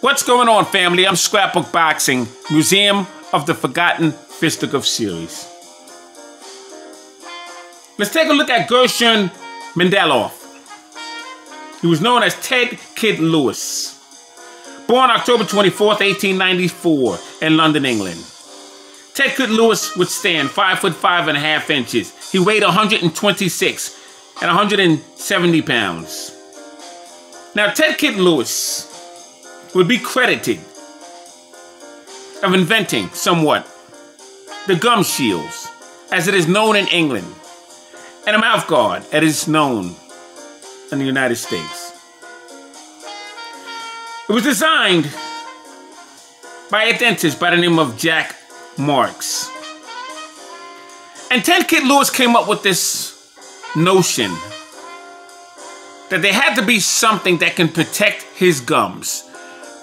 What's going on, family? I'm Scrapbook Boxing, Museum of the Forgotten Fisticuff series. Let's take a look at Gershon Mendeloff. He was known as Ted Kid Lewis. Born October 24th, 1894, in London, England. Ted Kid Lewis would stand 5 foot 5 and a half inches. He weighed 126 and 170 pounds. Now, Ted Kid Lewis would be credited of inventing somewhat the gum shields, as it is known in England, and a mouth guard, as it is known in the United States. It was designed by a dentist by the name of Jack Marks. And Ted Kid Lewis came up with this notion that there had to be something that can protect his gums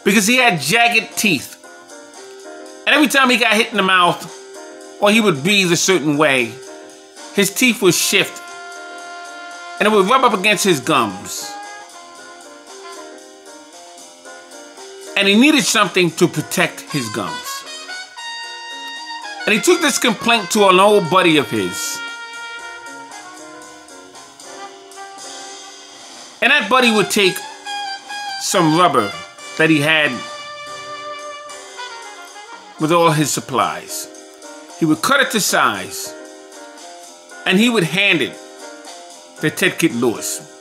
because he had jagged teeth. And every time he got hit in the mouth or he would breathe a certain way, his teeth would shift and it would rub up against his gums. And he needed something to protect his gums. And he took this complaint to an old buddy of his. And that buddy would take some rubber that he had with all his supplies. He would cut it to size and he would hand it to Ted Kid Lewis.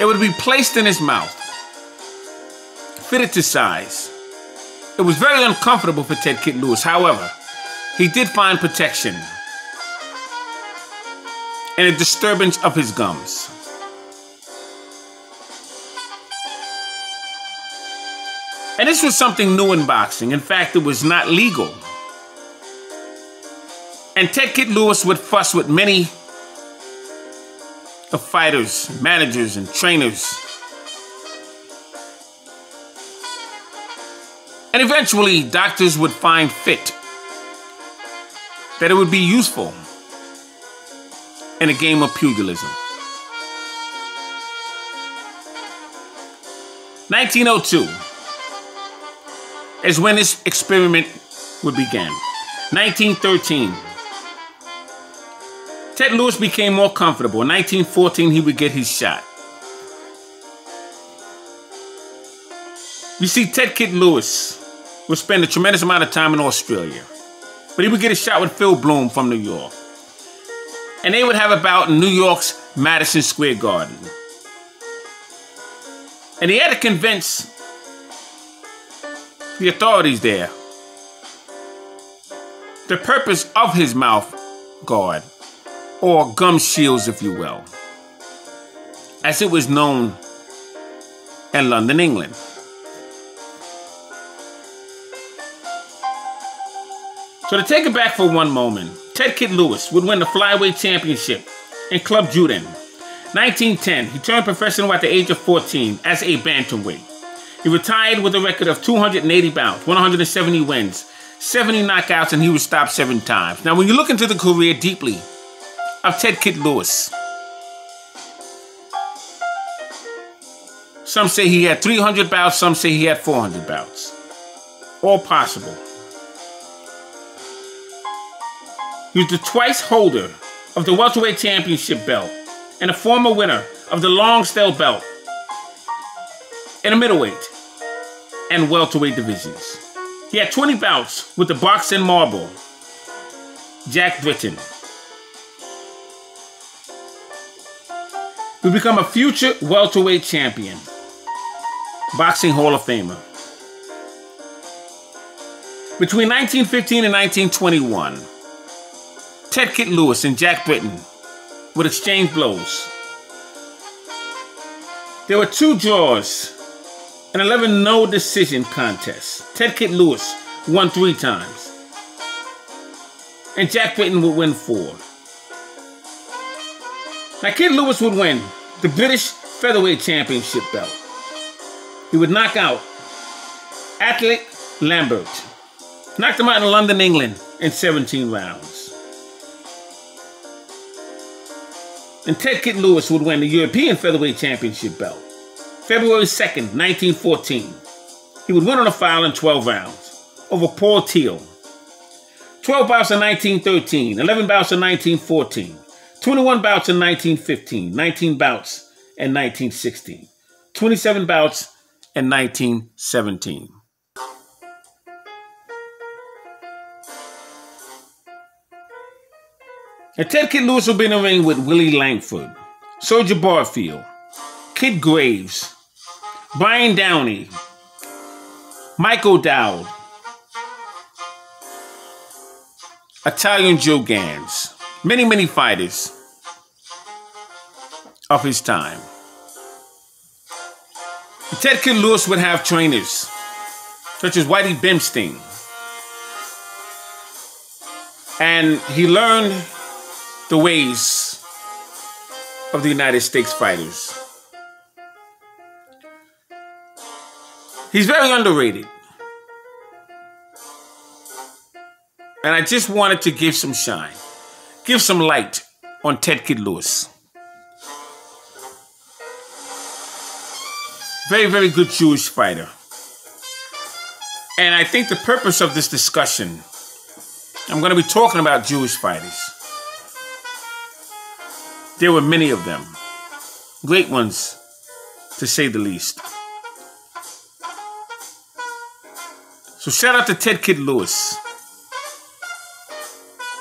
It would be placed in his mouth, fitted to size. It was very uncomfortable for Ted Kid Lewis. However, he did find protection in a disturbance of his gums. And this was something new in boxing. In fact, it was not legal. And Ted Kid Lewis would fuss with many of fighters, managers, and trainers. And eventually, doctors would find fit that it would be useful in a game of pugilism. 1902 is when this experiment would begin. 1913. Ted Lewis became more comfortable. In 1914, he would get his shot. You see, Ted Kid Lewis would spend a tremendous amount of time in Australia. But he would get a shot with Phil Bloom from New York. And they would have a bout in New York's Madison Square Garden. And he had to convince the authorities there. The purpose of his mouth guard, or gum shields, if you will, as it was known in London, England. So to take it back for one moment, Ted Kid Lewis would win the flyweight championship in Club Judean. 1910, he turned professional at the age of 14 as a bantamweight. He retired with a record of 280 bouts, 170 wins, 70 knockouts, and he was stopped seven times. Now, when you look into the career deeply of Ted Kid Lewis, some say he had 300 bouts, some say he had 400 bouts. All possible. He was the twice holder of the welterweight championship belt and a former winner of the Lonsdale belt in a middleweight and welterweight divisions. He had 20 bouts with the box boxing marble, Jack Britton. He become a future welterweight champion, boxing Hall of Famer. Between 1915 and 1921, Ted Kid Lewis and Jack Britton would exchange blows. There were two draws an 11 no decision contest. Ted Kid Lewis won three times. And Jack Britton would win four. Now, Kid Lewis would win the British Featherweight Championship belt. He would knock out Alec Lambert. Knocked him out in London, England in 17 rounds. And Ted Kid Lewis would win the European Featherweight Championship belt. February 2nd, 1914. He would win on a foul in 12 rounds over Paul Til. 12 bouts in 1913, 11 bouts in 1914, 21 bouts in 1915, 19 bouts in 1916, 27 bouts in 1917. And Ted Kid Lewis will be in the ring with Willie Langford, Soldier Bartfield, Kid Graves, Brian Downey, Michael Dowd, Italian Joe Gans, many, many fighters of his time. Ted Kid Lewis would have trainers such as Whitey Bimstein. And he learned the ways of the United States fighters. He's very underrated. And I just wanted to give some shine, give some light on Ted Kid Lewis. Very, very good Jewish fighter. And I think the purpose of this discussion, I'm going to be talking about Jewish fighters. There were many of them, great ones, to say the least. So shout out to Ted Kid Lewis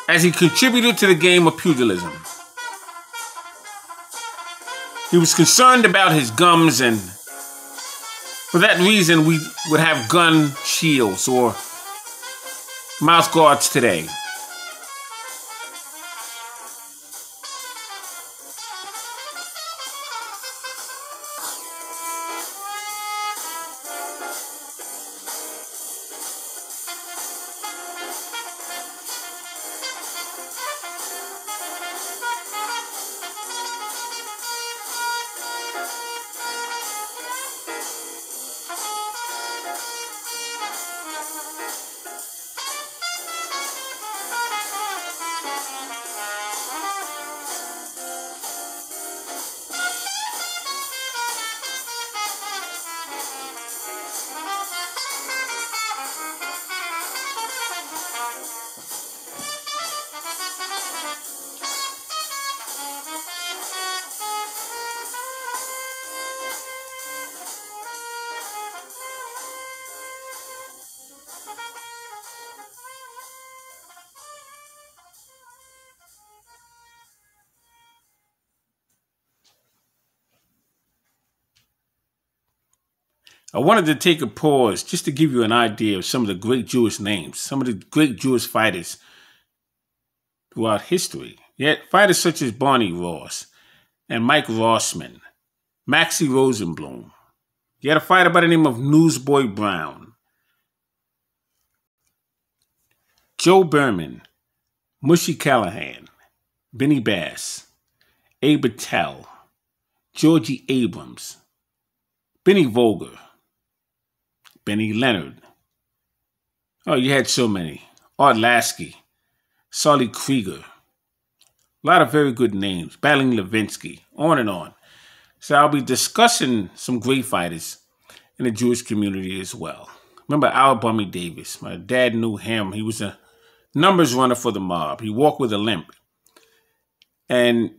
as he contributed to the game of pugilism. He was concerned about his gums, and for that reason, we would have gum shields or mouth guards today. I wanted to take a pause just to give you an idea of some of the great Jewish names, some of the great Jewish fighters throughout history. Yet fighters such as Barney Ross and Mike Rossman, Maxie Rosenbloom. You had a fighter by the name of Newsboy Brown, Joe Berman, Mushy Callahan, Benny Bass, Abe Attell, Georgie Abrams, Benny Valger, Benny Leonard. Oh, you had so many. Art Lasky, Solly Krieger. A lot of very good names. Battling Levinsky, on and on. So I'll be discussing some great fighters in the Jewish community as well. Remember Al Bummy Davis. My dad knew him. He was a numbers runner for the mob. He walked with a limp. And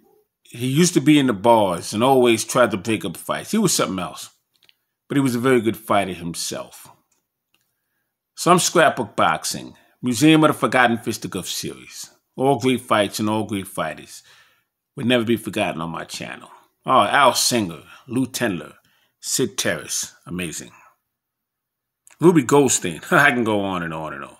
he used to be in the bars and always tried to break up fights. He was something else but he was a very good fighter himself. Some scrapbook boxing, Museum of the Forgotten Fisticuffs series. All great fights and all great fighters would never be forgotten on my channel. Oh, Al Singer, Lou Tendler, Sid Terris, amazing. Ruby Goldstein, I can go on and on and on.